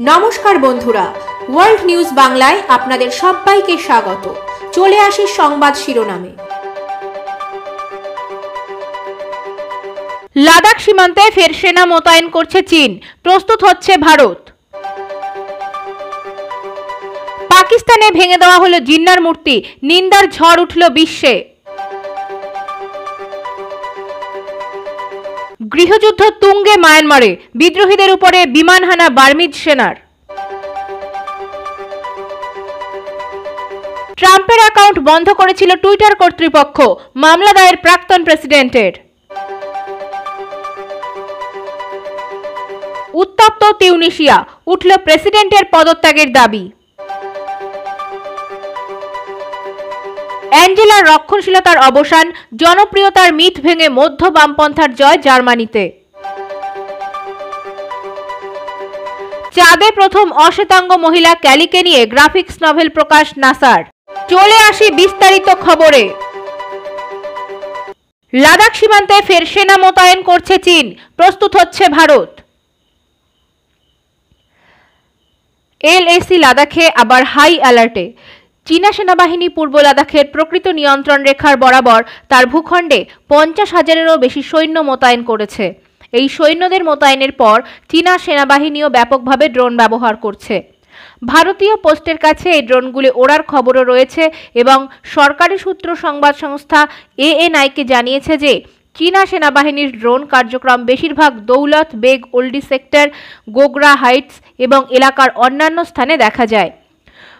নমস্কার বন্ধুরা, world news বাংলায় আপনাদের সবাইকে স্বাগত। চলে আসি সংবাদ শিরোনামে। লাদাখ সীমান্তে ফের সেনা মোতায়েন করছে চীন। প্রস্তুত হচ্ছে ভারত। পাকিস্তানে ভেঙে দেওয়া হলো জিন্নার মূর্তি। নিন্দার ঝড় উঠল বিশ্বে। গৃহযুদ্ধ তুঙ্গে মায়ানমারে। বিদ্রোহীদের উপরে বিমান হানা বার্মিজ সেনার। ট্রাম্পের অ্যাকাউন্ট বন্ধ করেছিল টুইটার কর্তৃপক্ষ। মামলা দায়ের প্রাক্তন প্রেসিডেন্টের। উত্তপ্ত তিউনিশিয়া। উঠল প্রেসিডেন্টের পদত্যাগের দাবি। অ্যাঞ্জেলার রক্ষণশীলতার অবসান, জনপ্রিয়তার মিথ ভেঙে মধ্য বামপন্থার জয় জার্মানিতে। চাঁদে প্রথম অশ্বেতাঙ্গ মহিলা ক্যালিকে নিয়ে গ্রাফিক্স নভেল প্রকাশ নাসার। চলে আসি বিস্তারিত খবরে। লাদাখ সীমান্তে ফের সেনা মোতায়েন করছে চীন, প্রস্তুত হচ্ছে ভারত। এলএসি লাদাখে আবার হাই অ্যালার্টে। চীনা সেনাবাহিনী পূর্ব লাদাখের প্রকৃত নিয়ন্ত্রণ রেখার বরাবর তার ভূখণ্ডে পঞ্চাশ হাজারেরও বেশি সৈন্য মোতায়েন করেছে। এই সৈন্যদের মোতায়েনের পর চীনা সেনাবাহিনীও ব্যাপকভাবে ড্রোন ব্যবহার করছে। ভারতীয় পোস্টের কাছে এই ড্রোনগুলি ওড়ার খবরও রয়েছে এবং সরকারি সূত্র সংবাদ সংস্থা এএনআইকে জানিয়েছে যে, চীনা সেনাবাহিনীর ড্রোন কার্যক্রম বেশিরভাগ দৌলত, বেগ, ওল্ডি সেক্টর, গোগরা হাইটস এবং এলাকার অন্যান্য স্থানে দেখা যায়।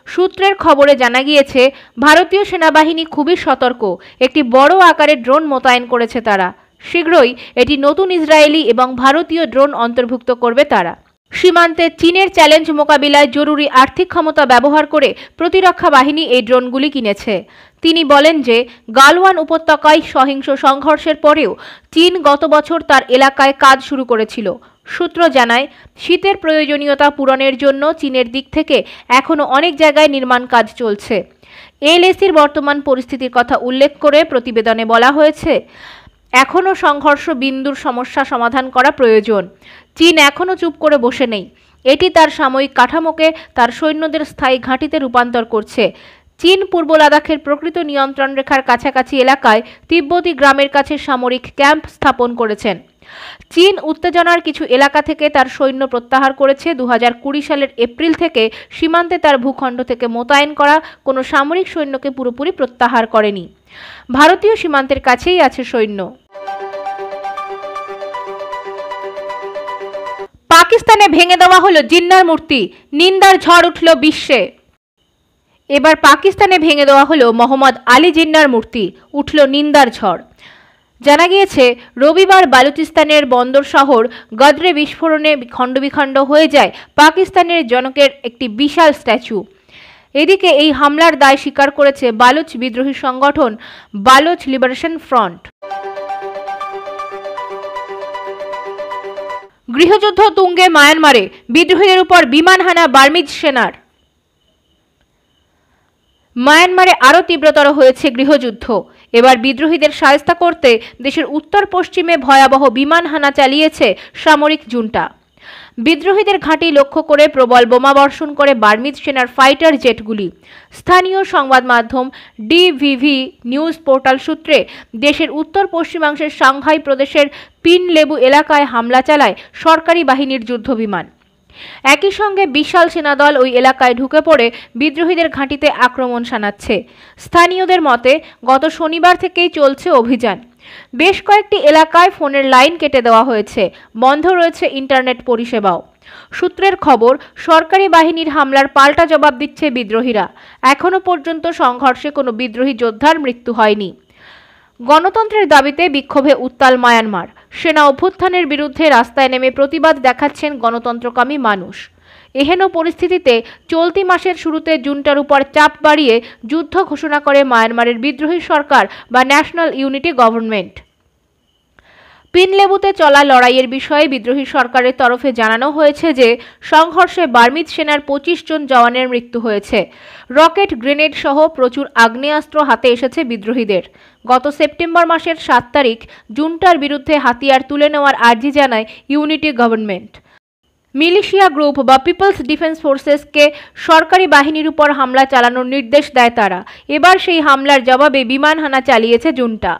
সূত্রের খবরে জানা গিয়েছে, ভারতীয় সেনাবাহিনী খুবই সতর্ক। একটি বড় আকারের ড্রোন মোতায়েন করেছে তারা। শীঘ্রই এটি নতুন ইসরায়েলি এবং ভারতীয় ড্রোন অন্তর্ভুক্ত করবে তারা। সীমান্তে চীনের চ্যালেঞ্জ মোকাবিলায় জরুরি আর্থিক ক্ষমতা ব্যবহার করে প্রতিরক্ষা বাহিনী এই ড্রোনগুলি কিনেছে। তিনি বলেন যে, গালওয়ান উপত্যকায় সহিংস সংঘর্ষের পরেও চীন গত বছর তার এলাকায় কাজ শুরু করেছিল। সূত্র জানায়, শীতের প্রয়োজনীয়তা পূরণের জন্য চীনের দিক থেকে এখনও অনেক জায়গায় নির্মাণ কাজ চলছে। এলএসির বর্তমান পরিস্থিতির কথা উল্লেখ করে প্রতিবেদনে বলা হয়েছে, এখনও সংঘর্ষ বিন্দুর সমস্যা সমাধান করা প্রয়োজন। চীন এখনও চুপ করে বসে নেই। এটি তার সাময়িক কাঠামোকে তার সৈন্যদের স্থায়ী ঘাঁটিতে রূপান্তর করছে। চীন পূর্ব লাদাখের প্রকৃত নিয়ন্ত্রণ রেখার কাছাকাছি এলাকায় তিব্বতী গ্রামের কাছে সামরিক ক্যাম্প স্থাপন করেছেন। চীন উত্তেজনার কিছু এলাকা থেকে তার সৈন্য প্রত্যাহার করেছে। দু হাজার কুড়ি সালের এপ্রিল থেকে সীমান্তে তার ভূখণ্ড থেকে মোতায়েন করা কোনো সামরিক সৈন্যকে পুরোপুরি প্রত্যাহার করেনি। ভারতীয় সীমান্তের কাছেই আছে সৈন্য। পাকিস্তানে ভেঙে দেওয়া হলো জিন্নার মূর্তি। নিন্দার ঝড় উঠল বিশ্বে। এবার পাকিস্তানে ভেঙে দেওয়া হলো মোহাম্মদ আলী জিন্নার মূর্তি। উঠল নিন্দার ঝড়। জানা গিয়েছে, রবিবার বালুচিস্তানের বন্দর শহর গদরে বিস্ফোরণে খণ্ডবিখণ্ড হয়ে যায় পাকিস্তানের জনকের একটি বিশাল স্ট্যাচু। এদিকে এই হামলার দায় স্বীকার করেছে বালুচ বিদ্রোহী সংগঠন বালুচ লিবারেশন ফ্রন্ট। গৃহযুদ্ধ তুঙ্গে মায়ানমারে, বিদ্রোহীদের উপর বিমান হানা বার্মিজ সেনার। মায়ানমারে আরও তীব্রতর হয়েছে গৃহযুদ্ধ। এবার বিদ্রোহীদের সায়স্তা করতে দেশের উত্তর পশ্চিমে ভয়াবহ বিমান হানা চালিয়েছে সামরিক জুন্টা। বিদ্রোহীদের ঘাঁটি লক্ষ্য করে প্রবল বোমা বর্ষণ করে বার্মিজ সেনার ফাইটার জেটগুলি। স্থানীয় সংবাদ মাধ্যম ডিভিভি নিউজ পোর্টাল সূত্রে দেশের উত্তর পশ্চিমাংশের সাংহাই প্রদেশের পিন লেবু এলাকায় হামলা চালায় সরকারি বাহিনীর যুদ্ধবিমান। একই সঙ্গে বিশাল সেনাদল ওই এলাকায় ঢুকে পড়ে বিদ্রোহীদের ঘাঁটিতে আক্রমণ শানাচ্ছে। স্থানীয়দের মতে, গত শনিবার থেকেই চলছে অভিযান। বেশ কয়েকটি এলাকায় ফোনের লাইন কেটে দেওয়া হয়েছে। বন্ধ রয়েছে ইন্টারনেট পরিষেবাও। সূত্রের খবর, সরকারি বাহিনীর হামলার পাল্টা জবাব দিচ্ছে বিদ্রোহীরা। এখনও পর্যন্ত সংঘর্ষে কোনো বিদ্রোহী যোদ্ধার মৃত্যু হয়নি। গণতন্ত্রের দাবিতে বিক্ষোভে উত্তাল মায়ানমার। সেনা অভ্যুত্থানের বিরুদ্ধে রাস্তায় নেমে প্রতিবাদ দেখাচ্ছেন গণতন্ত্রকামী মানুষ। এহেন পরিস্থিতিতে চলতি মাসের শুরুতে জুনটার উপর চাপ বাড়িয়ে যুদ্ধ ঘোষণা করে মায়ানমারের বিদ্রোহী সরকার বা ন্যাশনাল ইউনিটি গভর্নমেন্ট। পিনলেবুতে চলা লড়াইয়ের বিষয়ে বিদ্রোহী সরকারের তরফে জানানো হয়েছে যে, সংঘর্ষে বার্মিজ সেনার পঁচিশ জন জওয়ানের মৃত্যু হয়েছে। রকেট, গ্রেনেড সহ প্রচুর আগ্নেয়াস্ত্র হাতে এসেছে বিদ্রোহীদের। গত সেপ্টেম্বর মাসের সাত তারিখ জুনটার বিরুদ্ধে হাতিয়ার তুলে নেওয়ার আর্জি জানায় ইউনিটি গভর্নমেন্ট। মিলিশিয়া গ্রুপ বা পিপলস ডিফেন্স ফোর্সেসকে সরকারি বাহিনীর উপর হামলা চালানোর নির্দেশ দেয় তারা। এবার সেই হামলার জবাবে বিমান হানা চালিয়েছে জুনটা।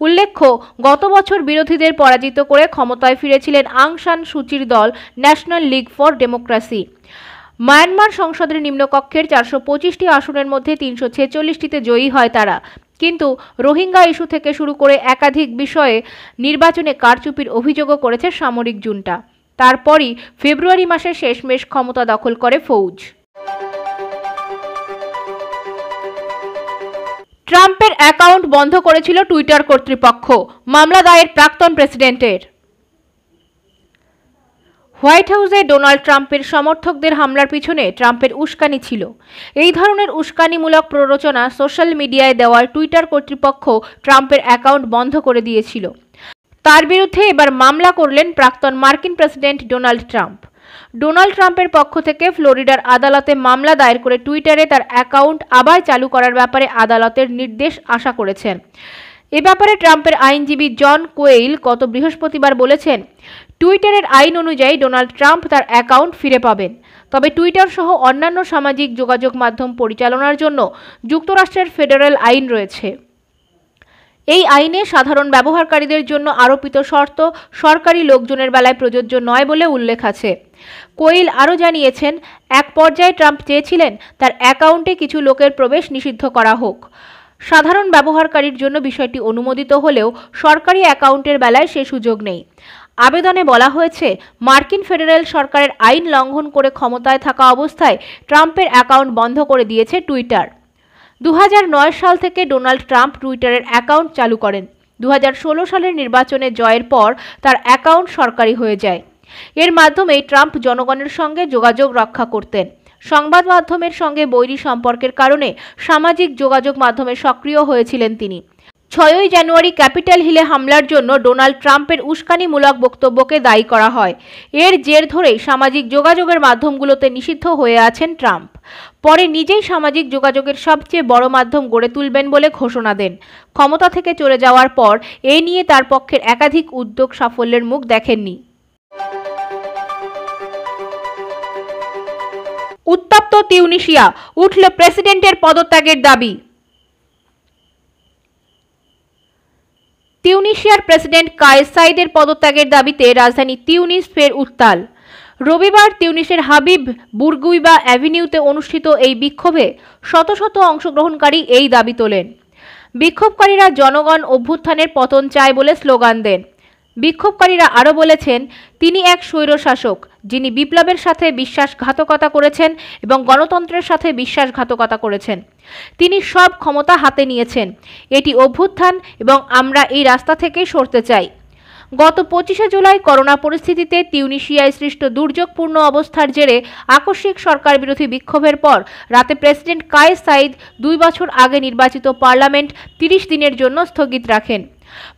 উল্লেখ্য, গত বছর বিরোধীদের পরাজিত করে ক্ষমতায় ফিরেছিলেন আং সান সুচির দল national league for democracy. Myanmar সংসদের নিম্নকক্ষের চারশো পঁচিশটি আসনের মধ্যে তিনশো ছেচল্লিশটিতে জয়ী হয় তারা। কিন্তু রোহিঙ্গা ইস্যু থেকে শুরু করে একাধিক বিষয়ে নির্বাচনে কারচুপির অভিযোগও করেছে সামরিক জুনটা। তারপরই ফেব্রুয়ারি মাসের শেষমেশ ক্ষমতা দখল করে ফৌজ। ট্রাম্পের অ্যাকাউন্ট বন্ধ করেছিল টুইটার কর্তৃপক্ষ। মামলা দায়ের প্রাক্তন প্রেসিডেন্টের। হোয়াইট হাউসে ডোনাল্ড ট্রাম্পের সমর্থকদের হামলার পিছনে ট্রাম্পের উস্কানি ছিল। এই ধরনের উস্কানিমূলক প্ররোচনা সোশ্যাল মিডিয়ায় দেওয়ার টুইটার কর্তৃপক্ষ ট্রাম্পের অ্যাকাউন্ট বন্ধ করে দিয়েছিল। তার বিরুদ্ধে এবার মামলা করলেন প্রাক্তন মার্কিন প্রেসিডেন্ট ডোনাল্ড ট্রাম্প। ডোনাল্ড ট্রাম্পের পক্ষ থেকে ফ্লোরিডার আদালতে মামলা দায়ের করে টুইটারে তার অ্যাকাউন্ট আবার চালু করার ব্যাপারে আদালতের নির্দেশ আশা করেছেন। এ ব্যাপারে ট্রাম্পের আইনজীবী জন কোয়েইল গত বৃহস্পতিবার বলেছেন, টুইটারের আইন অনুযায়ী ডোনাল্ড ট্রাম্প তার অ্যাকাউন্ট ফিরে পাবেন। তবে টুইটার সহ অন্যান্য সামাজিক যোগাযোগ মাধ্যম পরিচালনার জন্য যুক্তরাষ্ট্রের ফেডারেল আইন রয়েছে। এই আইনে সাধারণ ব্যবহারকারীদের জন্য আরোপিত শর্ত সরকারি লোকজনের বেলায় প্রযোজ্য নয় বলে উল্লেখ আছে। কোয়েল আরও জানিয়েছেন, এক পর্যায়ে ট্রাম্প চেয়েছিলেন তার অ্যাকাউন্টে কিছু লোকের প্রবেশ নিষিদ্ধ করা হোক। সাধারণ ব্যবহারকারীর জন্য বিষয়টি অনুমোদিত হলেও সরকারি অ্যাকাউন্টের বেলায় সে সুযোগ নেই। আবেদনে বলা হয়েছে, মার্কিন ফেডারেল সরকারের আইন লঙ্ঘন করে ক্ষমতায় থাকা অবস্থায় ট্রাম্পের অ্যাকাউন্ট বন্ধ করে দিয়েছে টুইটার। দু হাজার নয় সাল থেকে ডোনাল্ড ট্রাম্প টুইটারের অ্যাকাউন্ট চালু করেন। দু হাজার ষোলো সালের নির্বাচনে জয়ের পর তার অ্যাকাউন্ট সরকারি হয়ে যায়। এর মাধ্যমে ট্রাম্প জনগণের সঙ্গে যোগাযোগ রক্ষা করতেন। সংবাদ মাধ্যমের সঙ্গে বৈরী সম্পর্কের কারণে সামাজিক যোগাযোগ মাধ্যমে সক্রিয় হয়েছিলেন তিনি। ছয়ই জানুয়ারি ক্যাপিটাল হিলে হামলার জন্য ডোনাল্ড ট্রাম্পের উস্কানিমূলক বক্তব্যকে দায়ী করা হয়। এর জের ধরেই সামাজিক যোগাযোগের মাধ্যমগুলোতে নিষিদ্ধ হয়ে আছেন ট্রাম্প। পরে নিজেই সামাজিক যোগাযোগের সবচেয়ে বড় মাধ্যম গড়ে তুলবেন বলে ঘোষণা দেন। ক্ষমতা থেকে চলে যাওয়ার পর এ নিয়ে তার পক্ষের একাধিক উদ্যোগ সাফল্যের মুখ দেখেননি। উত্তপ্ত তিউনিশিয়া, উঠল প্রেসিডেন্টের পদত্যাগের দাবি। তিউনিশিয়ার প্রেসিডেন্ট কায়েস সাইদের পদত্যাগের দাবিতে রাজধানী তিউনিস ফের উত্তাল। রবিবার তিউনিসের হাবিব বুরগুইবা অ্যাভিনিউতে অনুষ্ঠিত এই বিক্ষোভে শত শত অংশগ্রহণকারী এই দাবি তোলেন। বিক্ষোভকারীরা জনগণ অভ্যুত্থানের পতন চায় বলে স্লোগান দেন। বিক্ষোভকারীরা আরও বলেছেন, তিনি এক স্বৈরশাসক, যিনি বিপ্লবের সাথে বিশ্বাসঘাতকতা করেছেন এবং গণতন্ত্রের সাথে বিশ্বাসঘাতকতা করেছেন। তিনি সব ক্ষমতা হাতে নিয়েছেন। এটি অভ্যুত্থান এবং আমরা এই রাস্তা থেকে সরতে চাই। গত পঁচিশে জুলাই করোনা পরিস্থিতিতে তিউনিশিয়ায় সৃষ্ট দুর্যোগপূর্ণ অবস্থার জেরে আকস্মিক সরকার বিরোধী বিক্ষোভের পর রাতে প্রেসিডেন্ট কায়েস সাইদ দুই বছর আগে নির্বাচিত পার্লামেন্ট তিরিশ দিনের জন্য স্থগিত রাখেন।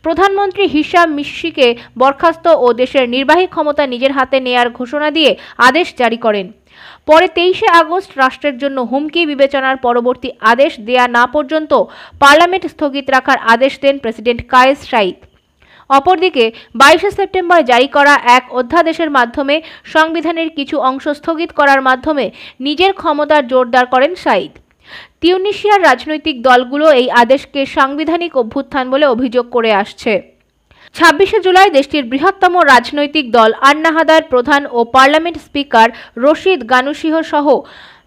প্রধানমন্ত্রী হিসাব মিশিকে বরখাস্ত ও দেশের নির্বাহী ক্ষমতা নিজের হাতে নেয়ার ঘোষণা দিয়ে আদেশ জারি করেন। পরে তেইশে আগস্ট রাষ্ট্রের জন্য হুমকি বিবেচনার পরবর্তী আদেশ দেয়া না পর্যন্ত পার্লামেন্ট স্থগিত রাখার আদেশ দেন প্রেসিডেন্ট কায়েস সাইদ অপরদিকে বাইশে সেপ্টেম্বর জারি করা এক অধ্যাদেশের মাধ্যমে সংবিধানের কিছু অংশ স্থগিত করার মাধ্যমে নিজের ক্ষমতার জোরদার করেন সাইদ তিউনিশিয়ার রাজনৈতিক দলগুলো এই আদেশকে সাংবিধানিক অভ্যুত্থান বলে অভিযোগ করে আসছে। ছাব্বিশে জুলাই দেশটির বৃহত্তম রাজনৈতিক দল আন্নাহাদার প্রধান ও পার্লামেন্ট স্পিকার রশিদ গানুসিহ সহ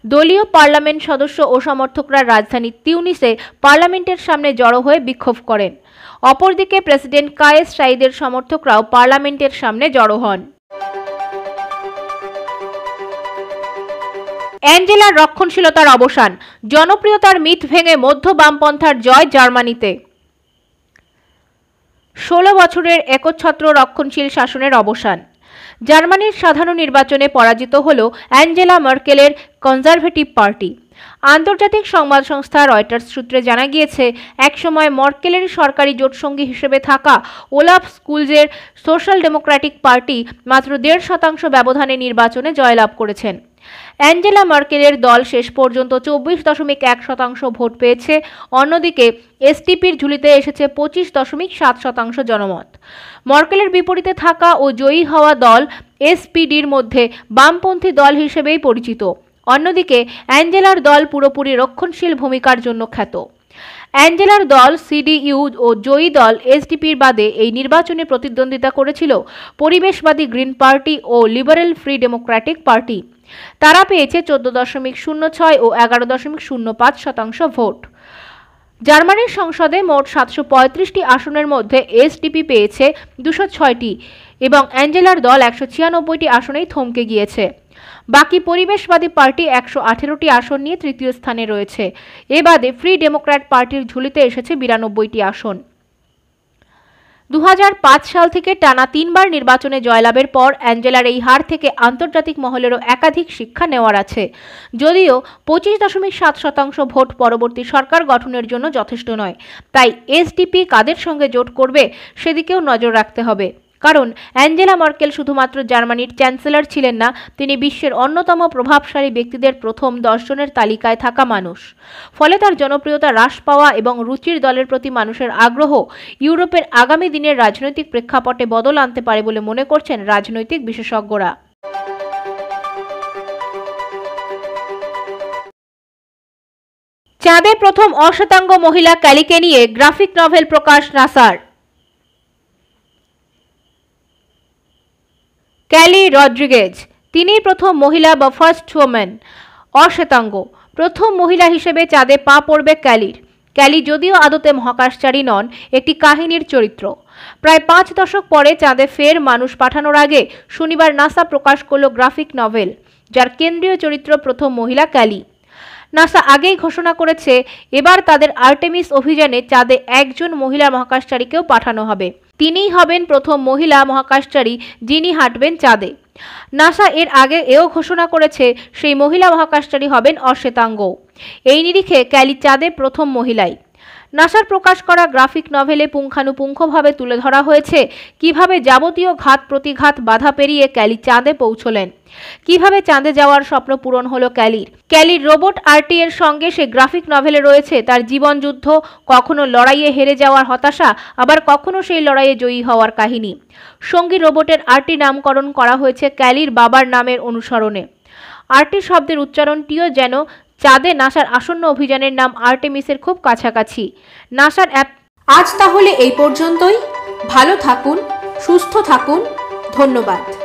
দলীয় পার্লামেন্ট সদস্য ও সমর্থকরা রাজধানী তিউনিসে পার্লামেন্টের সামনে জড়ো হয়ে বিক্ষোভ করেন। অপরদিকে প্রেসিডেন্ট কায়েস সাইদের সমর্থকরাও পার্লামেন্টের সামনে জড়ো হন। অ্যাঞ্জেলার রক্ষণশীলতার অবসান, জনপ্রিয়তার মিথ ভেঙে মধ্য বামপন্থার জয় জার্মানিতে। ষোলো বছরের একচ্ছত্র রক্ষণশীল শাসনের অবসান। জার্মানির সাধারণ নির্বাচনে পরাজিত হল অ্যাঞ্জেলা মার্কেলের কনজারভেটিভ পার্টি। আন্তর্জাতিক সংবাদ সংস্থা রয়টার্স সূত্রে জানা গিয়েছে, একসময় মর্কেলের সরকারি জোটসঙ্গী হিসেবে থাকা ওলাফ স্কুলজের সোশ্যাল ডেমোক্র্যাটিক পার্টি মাত্র দেড় শতাংশ ব্যবধানে নির্বাচনে জয়লাভ করেছেন। অ্যাঞ্জেলা মার্কেলের দল শেষ পর্যন্ত চব্বিশ দশমিক এক শতাংশ ভোট পেয়েছে। অন্যদিকে এসটিপির ঝুলিতে এসেছে পঁচিশ দশমিক সাত শতাংশ জনমত। মর্কেলের বিপরীতে থাকা ও জয়ী হওয়া দল এসপিডির মধ্যে বামপন্থী দল হিসেবেই পরিচিত। অন্যদিকে অ্যাঞ্জেলার দল পুরোপুরি রক্ষণশীল ভূমিকার জন্য খ্যাত। অ্যাঞ্জেলার দল সিডিইউ ও জয়ী দল এসডিপির বাদে এই নির্বাচনে প্রতিদ্বন্দ্বিতা করেছিল পরিবেশবাদী গ্রিন পার্টি ও লিবারেল ফ্রি ডেমোক্র্যাটিক পার্টি। তারা পেয়েছে চোদ্দ দশমিক শূন্য ছয় ও এগারো দশমিক শূন্য পাঁচ শতাংশ ভোট। জার্মানির সংসদে মোট সাতশো পঁয়ত্রিশটি আসনের মধ্যে এসডিপি পেয়েছে দুশো ছয়টি এবং অ্যাঞ্জেলার দল একশো ছিয়ানব্বইটি আসনেই থমকে গিয়েছে। বাকি পরিবেশবাদী পার্টি একশো আঠেরোটি আসন নিয়ে তৃতীয় স্থানে রয়েছে। এ বাদে ফ্রি ডেমোক্র্যাট পার্টির ঝুলিতে এসেছে বিরানব্বইটি আসন। দু হাজার পাঁচ সাল থেকে টানা তিনবার নির্বাচনে জয়লাভের পর অ্যাঞ্জেলার এই হার থেকে আন্তর্জাতিক মহলেরও একাধিক শিক্ষা নেওয়ার আছে। যদিও পঁচিশ দশমিক সাত শতাংশ ভোট পরবর্তী সরকার গঠনের জন্য যথেষ্ট নয়। তাই এসডিপি কাদের সঙ্গে জোট করবে সেদিকেও নজর রাখতে হবে। কারণ অ্যাঞ্জেলা মার্কেল শুধুমাত্র জার্মানির চ্যান্সেলর ছিলেন না, তিনি বিশ্বের অন্যতম প্রভাবশালী ব্যক্তিদের প্রথম দশজনের তালিকায় থাকা মানুষ। ফলে তার জনপ্রিয়তা হ্রাস পাওয়া এবং রুচির দলের প্রতি মানুষের আগ্রহ ইউরোপের আগামী দিনের রাজনৈতিক প্রেক্ষাপটে বদল আনতে পারে বলে মনে করছেন রাজনৈতিক বিশেষজ্ঞরা। চাঁদে প্রথম অশতাঙ্গ মহিলা ক্যালিকে নিয়ে গ্রাফিক নভেল প্রকাশ নাসার। ক্যালি রড্রিগেজ তিনি প্রথম মহিলা বা ফার্স্ট ওম্যান অশ্বেতাঙ্গ। প্রথম মহিলা হিসেবে চাঁদে পা পড়বে ক্যালির। ক্যালি যদিও আদতে মহাকাশচারী নন, একটি কাহিনীর চরিত্র। প্রায় পাঁচ দশক পরে চাঁদে ফের মানুষ পাঠানোর আগে শনিবার নাসা প্রকাশ করল গ্রাফিক নভেল, যার কেন্দ্রীয় চরিত্র প্রথম মহিলা ক্যালি। নাসা আগেই ঘোষণা করেছে, এবার তাদের আর্টেমিস অভিযানে চাঁদে একজন মহিলা মহাকাশচারীকেও পাঠানো হবে। তিনিই হবেন প্রথম মহিলা মহাকাশচারী যিনি হাঁটবেন চাঁদে। নাসা এর আগে এও ঘোষণা করেছে সেই মহিলা মহাকাশচারী হবেন অশ্বেতাঙ্গ এই নিরিখে ক্যালি চাঁদে প্রথম মহিলাই। নাসার প্রকাশ করা গ্রাফিক নভেলে পুঙ্খানুপুঙ্খভাবে তুলে ধরা হয়েছে কীভাবে যাবতীয় ঘাত প্রতিঘাত বাধা পেরিয়ে ক্যালি চাঁদে পৌঁছলেন। কীভাবে চাঁদে যাওয়ার স্বপ্ন পূরণ হলো ক্যালির? ক্যালির রোবট আরটি এর সঙ্গে সে গ্রাফিক নভেলে রয়েছে, তার জীবন যুদ্ধ, কখনো লড়াইয়ে হেরে যাওয়ার হতাশা, আবার কখনো সেই লড়াইয়ে জয়ী হওয়ার কাহিনী। সঙ্গী রোবটের আরটি নামকরণ করা হয়েছে ক্যালির বাবার নামের অনুসরণে। আরটি শব্দের উচ্চারণটিও যেন চাঁদে নাসার আসন্ন অভিযানের নাম আর্টেমিসের খুব কাছাকাছি। নাসার অ্যাপ আজ তাহলে এই পর্যন্তই। ভালো থাকুন, সুস্থ থাকুন। ধন্যবাদ।